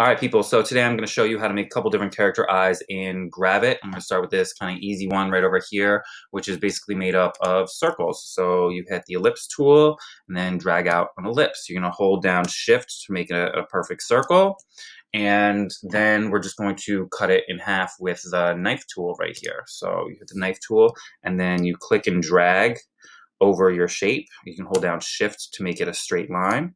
All right, people, so today I'm going to show you how to make a couple different character eyes in Gravit. I'm going to start with this kind of easy one right over here, which is basically made up of circles. So you hit the ellipse tool and then drag out an ellipse. You're going to hold down shift to make it a, a perfect circle. And then we're just going to cut it in half with the knife tool right here. So you hit the knife tool and then you click and drag over your shape. You can hold down shift to make it a straight line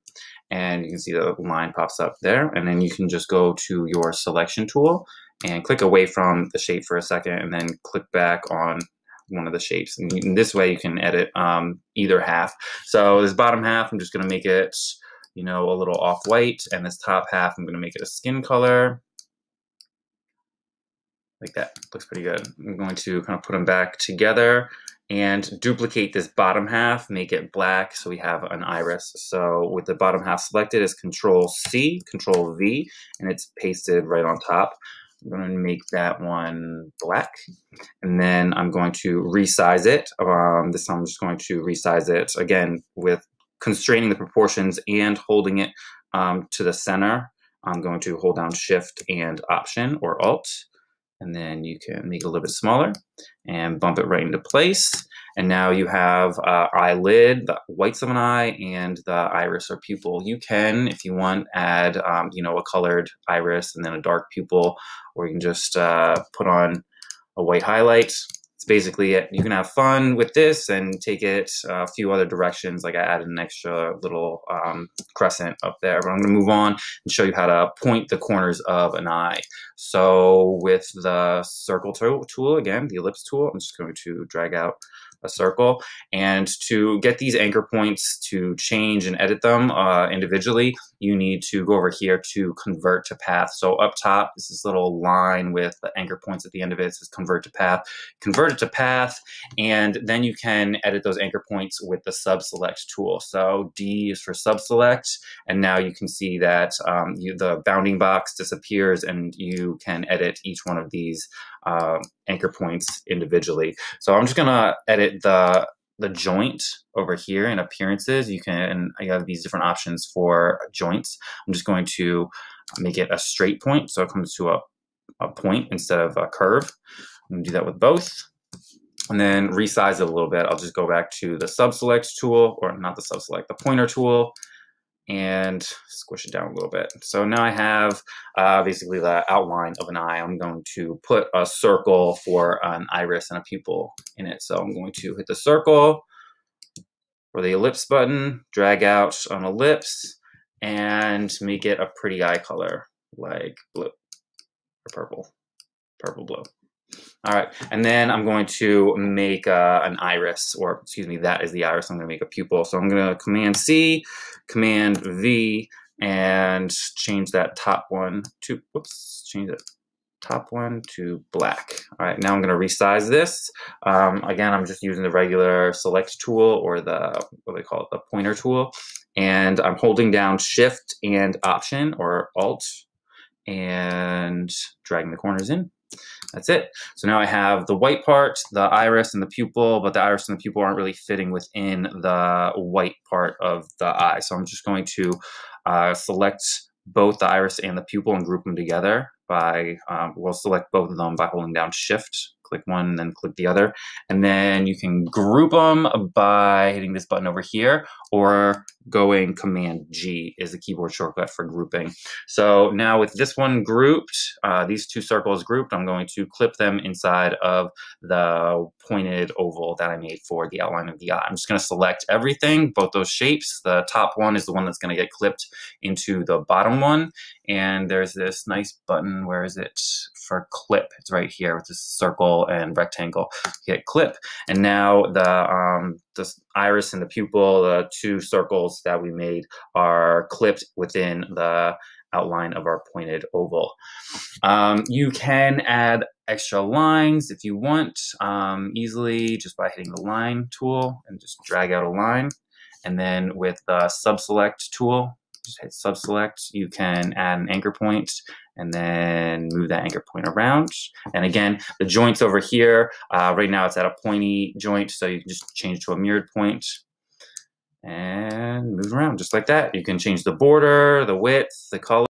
and you can see the line pops up there. And then you can just go to your selection tool and click away from the shape for a second and then click back on one of the shapes. And this way you can edit um, either half. So this bottom half I'm just going to make it you know a little off-white. And this top half I'm going to make it a skin color. Like that. Looks pretty good. I'm going to kind of put them back together and duplicate this bottom half, make it black so we have an iris. So with the bottom half selected is Control C, Control V, and it's pasted right on top. I'm going to make that one black, and then I'm going to resize it. Um, this time I'm just going to resize it again with constraining the proportions and holding it um, to the center. I'm going to hold down Shift and Option or Alt and then you can make it a little bit smaller and bump it right into place. And now you have uh, eyelid, the whites of an eye, and the iris or pupil. You can, if you want, add um, you know a colored iris and then a dark pupil, or you can just uh, put on a white highlight it's basically it. You can have fun with this and take it a few other directions. Like I added an extra little um, crescent up there. But I'm to move on and show you how to point the corners of an eye. So with the circle tool, again, the ellipse tool, I'm just going to drag out a circle. And to get these anchor points to change and edit them uh, individually, you need to go over here to convert to path. So up top is this little line with the anchor points at the end of it. It says convert to path. Convert it to path, and then you can edit those anchor points with the sub select tool. So D is for sub select, and now you can see that um, you, the bounding box disappears and you can edit each one of these uh, anchor points individually. So I'm just gonna edit the the joint over here in appearances. You can I have these different options for joints. I'm just going to make it a straight point, so it comes to a, a point instead of a curve. I'm gonna do that with both. And then resize it a little bit. I'll just go back to the sub select tool, or not the sub select, the pointer tool, and squish it down a little bit. So now I have uh, basically the outline of an eye. I'm going to put a circle for an iris and a pupil in it. So I'm going to hit the circle or the ellipse button, drag out an ellipse, and make it a pretty eye color like blue or purple, purple blue. All right, and then I'm going to make uh, an iris, or excuse me, that is the iris. I'm going to make a pupil. So I'm going to Command C, Command V, and change that top one to, whoops, change it top one to black. All right, now I'm going to resize this. Um, again, I'm just using the regular select tool or the, what do they call it, the pointer tool. And I'm holding down Shift and Option or Alt and dragging the corners in. That's it. So now I have the white part, the iris and the pupil, but the iris and the pupil aren't really fitting within the white part of the eye. So I'm just going to uh, select both the iris and the pupil and group them together by, um, we'll select both of them by holding down shift click one and then click the other. And then you can group them by hitting this button over here or going Command G is the keyboard shortcut for grouping. So now with this one grouped, uh, these two circles grouped, I'm going to clip them inside of the pointed oval that I made for the outline of the eye. I'm just going to select everything, both those shapes. The top one is the one that's going to get clipped into the bottom one. And there's this nice button, where is it, for clip. It's right here with this circle and rectangle. Hit clip. And now the, um, the iris and the pupil, the two circles that we made are clipped within the outline of our pointed oval. Um, you can add extra lines if you want um, easily just by hitting the line tool and just drag out a line. And then with the sub select tool, just hit sub select, you can add an anchor point and then move that anchor point around. And again, the joints over here, uh, right now it's at a pointy joint, so you can just change to a mirrored point and move around just like that. You can change the border, the width, the color.